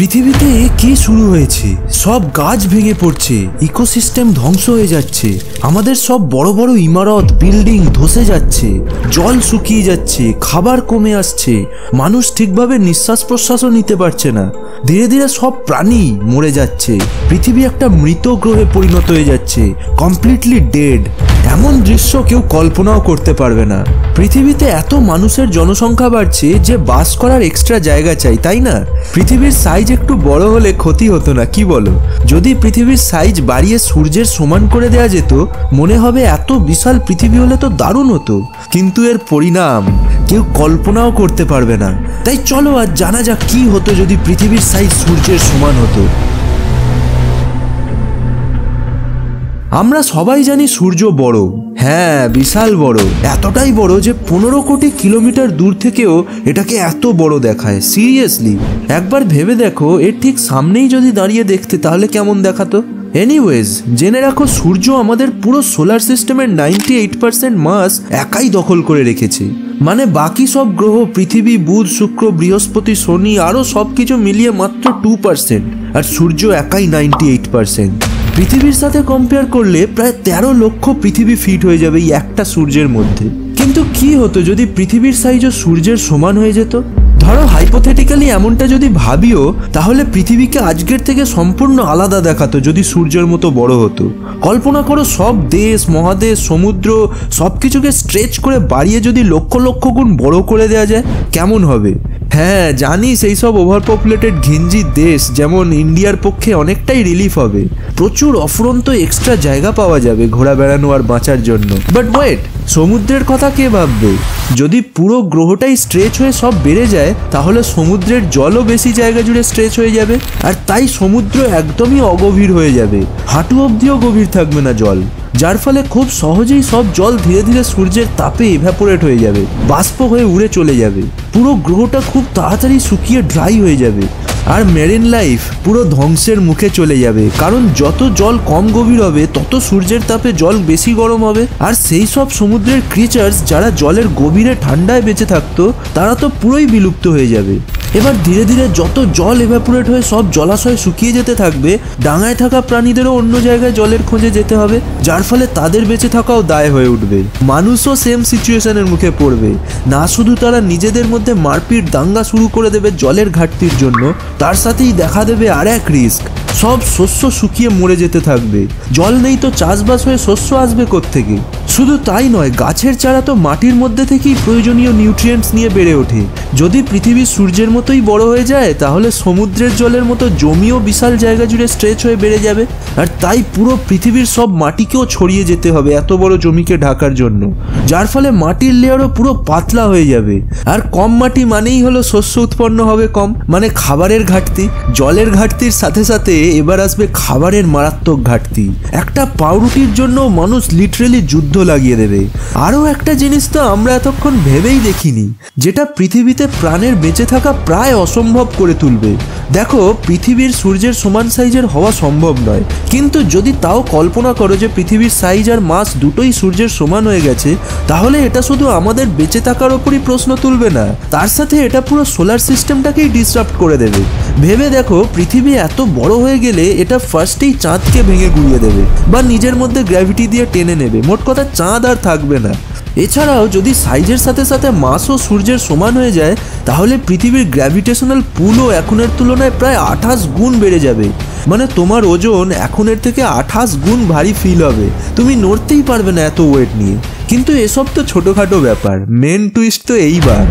পৃথিবীতে কি শুরু হয়েছে? সব গাছ ভেঙে পড়ছে, ইকোসিস্টেম ধ্বংস হয়ে যাচ্ছে, আমাদের সব বড় বড় ইমারত, বিল্ডিং ধসে যাচ্ছে, জল শুকিয়ে যাচ্ছে, খাবার কমে আসছে, মানুষ ঠিকভাবে নিঃশ্বাস প্রশ্বাসও নিতে পারছে না। ধীরে ধীরে সব প্রাণী মরে যাচ্ছে, পৃথিবী একটা মৃত গ্রহে পরিণত হয়ে যাচ্ছে কমপ্লিটলি ডেড এমন দৃশ্য কেউ কল্পনাও করতে পারবে না। পৃথিবীতে এত মানুষের জনসংখ্যা বাড়ছে যে বাস করার এক্সট্রা জায়গা চাই, তাই না? পৃথিবীর সাইজ একটু বড় হলে ক্ষতি হতো না, কি বলো? যদি পৃথিবীর সাইজ বাড়িয়ে সূর্যের সমান করে দেওয়া যেত, মনে হবে এত বিশাল পৃথিবী হলে তো দারুণ হতো। কিন্তু এর পরিণাম কেউ কল্পনাও করতে পারবে না। তাই চলো আজ জানা যাক কি হতো যদি পৃথিবীর সাইজ সূর্যের সমান হতো। আমরা সবাই জানি সূর্য বড়। হ্যাঁ বিশাল বড়। এতটাই বড় যে পনেরো কোটি কিলোমিটার দূর থেকেও এটাকে এত বড় দেখায়। সিরিয়াসলি। একবার ভেবে দেখো, এর ঠিক সামনেই যদি দাঁড়িয়ে দেখতে, তাহলে কেমন দেখাতো? এনিওয়েজ, জেনে রাখো, সূর্য আমাদের পুরো সোলার সিস্টেমের নাইনটি এইট পার্সেন্ট মাস একাই দখল করে রেখেছে। মানে বাকি সব গ্রহ, পৃথিবী, বুধ, শুক্র, বৃহস্পতি, শনি, আরও সব কিছু মিলিয়ে মাত্র টু পার্সেন্ট আর সূর্য একাই নাইনটি এইট পার্সেন্ট। পৃথিবীর সাথে কম্পেয়ার করলে প্রায় তেরো লক্ষ পৃথিবী ফিট হয়ে যাবে এই একটা সূর্যের মধ্যে। কিন্তু কি হতো যদি পৃথিবীর সাইজও সূর্যের সমান হয়ে যেত? ধরো হাইপোথেটিক্যালি এমনটা যদি ভাবিও, তাহলে পৃথিবীকে আজকের থেকে সম্পূর্ণ আলাদা দেখাতো যদি সূর্যের মতো বড় হতো। কল্পনা করো সব দেশ, মহাদেশ, সমুদ্র সব কিছুকে স্ট্রেচ করে বাড়িয়ে যদি লক্ষ লক্ষ গুণ বড় করে দেওয়া যায়, কেমন হবে? হ্যাঁ জানি সেই সব ওভার পপুলেটেড ঘিঞ্জি দেশ যেমন ইন্ডিয়ার পক্ষে অনেকটাই রিলিফ হবে। প্রচুর অফুরন্ত এক্সট্রা জায়গা পাওয়া যাবে ঘোরা বেড়ানো আর বাঁচার জন্য। বাট ওয়েট সমুদ্রের কথা কে ভাববে? যদি পুরো গ্রহটাই স্ট্রেচ হয়ে সব বেড়ে যায়, তাহলে সমুদ্রের জলও বেশি জায়গা জুড়ে স্ট্রেচ হয়ে যাবে। আর তাই সমুদ্র একদমই অগভীর হয়ে যাবে। হাঁটু অবধিও গভীর থাকবে না জল। যার ফলে খুব সহজেই সব জল ধীরে ধীরে সূর্যের তাপে ইভ্যাপোরেট হয়ে যাবে, বাষ্প হয়ে উড়ে চলে যাবে। পুরো গ্রহটা খুব তাড়াতাড়ি শুকিয়ে ড্রাই হয়ে যাবে। আর মেরিন লাইফ পুরো ধ্বংসের মুখে চলে যাবে। কারণ যত জল কম গভীর হবে, তত সূর্যের তাপে জল বেশি গরম হবে। আর সেই সব সমুদ্রের ক্রিচার্স যারা জলের গভীরে ঠান্ডায় বেঁচে থাকতো, তারা তো পুরোই বিলুপ্ত হয়ে যাবে। এবার ধীরে ধীরে যত জল এভাপোরেট হয়ে সব জলাশয় শুকিয়ে যেতে থাকবে, ডাঙায় থাকা প্রাণীদেরও অন্য জায়গায় জলের খোঁজে যেতে হবে, যার ফলে তাদের বেঁচে থাকাও দায় হয়ে উঠবে। মানুষও সেম সিচুয়েশনের মুখে পড়বে। না শুধু তারা নিজেদের মধ্যে মারপিট দাঙ্গা শুরু করে দেবে জলের ঘাটতির জন্য, তার সাথেই দেখা দেবে আর এক রিস্ক সব শস্য শুকিয়ে মরে যেতে থাকবে। জল নেই তো চাষবাস হয়ে শস্য আসবে থেকে শুধু তাই নয়, গাছের চারা তো মাটির মধ্যে থেকেই প্রয়োজনীয় নিউট্রিয়েন্টস নিয়ে বেড়ে ওঠে। যদি পৃথিবী সূর্যের মতোই বড় হয়ে যায়, তাহলে সমুদ্রের জলের মতো জমিও বিশাল জায়গা জুড়ে স্ট্রেচ হয়ে বেড়ে যাবে। আর তাই পুরো পৃথিবীর সব মাটিকেও ছড়িয়ে যেতে হবে এত বড় জমিকে ঢাকার জন্য। যার ফলে মাটির লেয়ারও পুরো পাতলা হয়ে যাবে। আর কম মাটি মানেই হলো শস্য উৎপন্ন হবে কম। মানে খাবারের ঘাটতি, জলের ঘাটতির সাথে সাথে এবার আসবে খাবারের মারাত্মক ঘাটতি। একটা পাউরুটির জন্য মানুষ লিটারেলি যুদ্ধ লাগিয়ে দেবে। আরও একটা জিনিস তো আমরা এতক্ষণ ভেবেই দেখিনি, যেটা পৃথিবীতে প্রাণের বেঁচে থাকা প্রায় অসম্ভব করে তুলবে। দেখো, পৃথিবীর সূর্যের সমান সাইজের হওয়া সম্ভব নয়। কিন্তু যদি তাও কল্পনা করো যে পৃথিবীর সাইজ আর মাস দুটোই সূর্যের সমান হয়ে গেছে, তাহলে এটা শুধু আমাদের বেঁচে থাকার ওপরই প্রশ্ন তুলবে না। তার সাথে এটা পুরো সোলার সিস্টেমটাকেই ডিস্টার্ব করে দেবে। ভেবে দেখো, পৃথিবী এত বড় হয়ে গেলে এটা ফার্স্টেই চাঁদকে ভেঙে গুড়িয়ে দেবে, বা নিজের মধ্যে গ্র্যাভিটি দিয়ে টেনে নেবে। মোট কথা, চাঁদ আর থাকবে না। এছাড়াও যদি সাইজের সাথে সাথে মাসও সূর্যের সমান হয়ে যায়, তাহলে পৃথিবীর গ্র্যাভিটেশনাল পুলও এখনের তুলনায় প্রায় আঠাশ গুণ বেড়ে যাবে। মানে তোমার ওজন এখনের থেকে আঠাশ গুণ ভারী ফিল হবে। তুমি নড়তেই পারবে না এত ওয়েট নিয়ে। কিন্তু এসব তো ছোটোখাটো ব্যাপার। মেন টুইস্ট তো এইবার।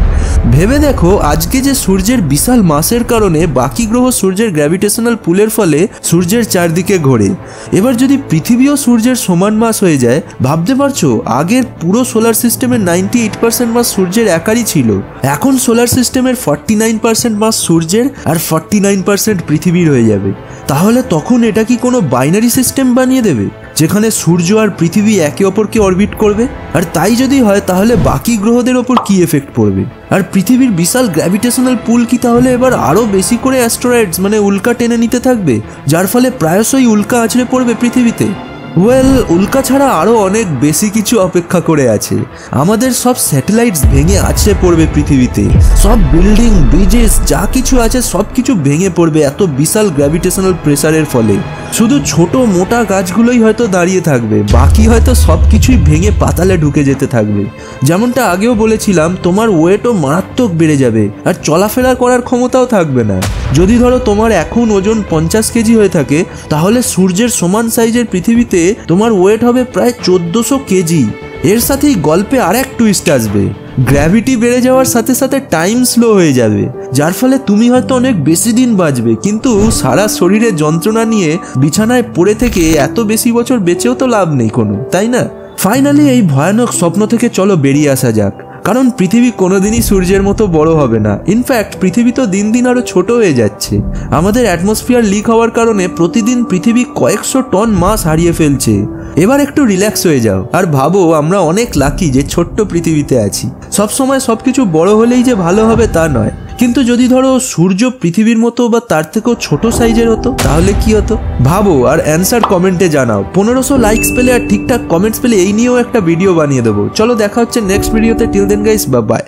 ভেবে দেখো, আজকে যে সূর্যের বিশাল মাসের কারণে বাকি গ্রহ সূর্যের গ্র্যাভিটেশনাল পুলের ফলে সূর্যের চারদিকে ঘোরে। এবার যদি পৃথিবীও সূর্যের সমান মাস হয়ে যায়, ভাবতে পারছ? আগের পুরো সোলার সিস্টেমের নাইনটি এইট পার্সেন্ট মাস সূর্যের একারই ছিল। এখন সোলার সিস্টেমের ফর্টি নাইন পার্সেন্ট মাস সূর্যের আর ফর্টি নাইন পার্সেন্ট পৃথিবীর হয়ে যাবে। তাহলে তখন এটা কি কোনো বাইনারি সিস্টেম বানিয়ে দেবে? যেখানে সূর্য আর পৃথিবী একে অপরকে অরবিট করবে। আর তাই যদি হয়, তাহলে বাকি গ্রহদের ওপর কি এফেক্ট পড়বে? আর পৃথিবীর বিশাল গ্র্যাভিটেশনাল পুল কি তাহলে এবার আরও বেশি করে অ্যাস্ট্রয়েডস মানে উল্কা টেনে নিতে থাকবে? যার ফলে প্রায়শই উল্কা আছড়ে পড়বে পৃথিবীতে। ওয়েল উল্কা ছাড়া আরও অনেক বেশি কিছু অপেক্ষা করে আছে। আমাদের সব স্যাটেলাইটস ভেঙে আছড়ে পড়বে পৃথিবীতে। সব বিল্ডিং ব্রিজেস যা কিছু আছে সব কিছু ভেঙে পড়বে এত বিশাল গ্র্যাভিটেশনাল প্রেসারের ফলে। শুধু ছোট মোটা গাছগুলোই হয়তো দাঁড়িয়ে থাকবে, বাকি হয়তো সব কিছুই ভেঙে পাতালে ঢুকে যেতে থাকবে। যেমনটা আগেও বলেছিলাম, তোমার ওয়েটও মারাত্মক বেড়ে যাবে, আর চলাফেরা করার ক্ষমতাও থাকবে না। যদি ধরো তোমার এখন ওজন পঞ্চাশ কেজি হয়ে থাকে, তাহলে সূর্যের সমান সাইজের পৃথিবীতে তোমার ওয়েট হবে প্রায় চোদ্দোশো কেজি। এর সাথেই গল্পে আর এক টুইস্ট আসবে। গ্র্যাভিটি বেড়ে যাওয়ার সাথে সাথে টাইম স্লো হয়ে যাবে, যার ফলে তুমি হয়তো অনেক বেশি দিন বাঁচবে। কিন্তু সারা শরীরে যন্ত্রণা নিয়ে বিছানায় পড়ে থেকে এত বেশি বছর বেঁচেও তো লাভ নেই কোনো, তাই না? ফাইনালি এই ভয়ানক স্বপ্ন থেকে চলো বেরিয়ে আসা যাক। কারণ পৃথিবী কোনোদিনই সূর্যের মতো বড় হবে না। ইনফ্যাক্ট পৃথিবী তো দিন দিন আরও ছোট হয়ে যাচ্ছে। আমাদের অ্যাটমসফিয়ার লিক হওয়ার কারণে প্রতিদিন পৃথিবী কয়েকশো টন মাস হারিয়ে ফেলছে। এবার একটু রিল্যাক্স হয়ে যাও। আর ভাবো, আমরা অনেক লাকি যে ছোট্ট পৃথিবীতে আছি। সবসময় সব কিছু বড় হলেই যে ভালো হবে তা নয়। কিন্তু যদি ধরো সূর্য পৃথিবীর মতো বা তার থেকেও ছোট সাইজের হতো, তাহলে কি হতো? ভাবো আর অ্যান্সার কমেন্টে জানাও। পনেরোশো লাইকস পেলে আর ঠিকঠাক কমেন্টস পেলে এই নিয়েও একটা ভিডিও বানিয়ে দেবো। চলো দেখা হচ্ছে নেক্সট ভিডিওতে টিল দেন গাইস বা বাই